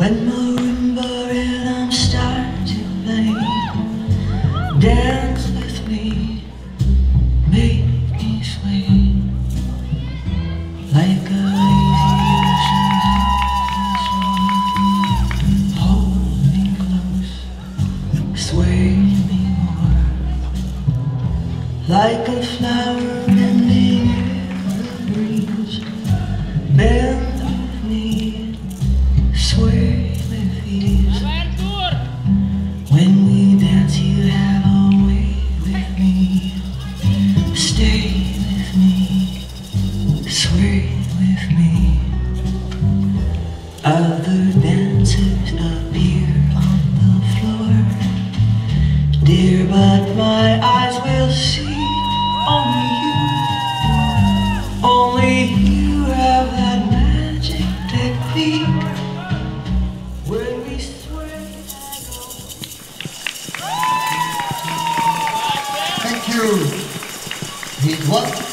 When marimba rhythm starting to play, dance with me, make me sway like a lazy ocean. Hold me close, sway me more like a flower. Sway with me. Other dancers appear on the floor. Dear, but my eyes will see only you. Only you have that magic technique. When we sway, Thank you.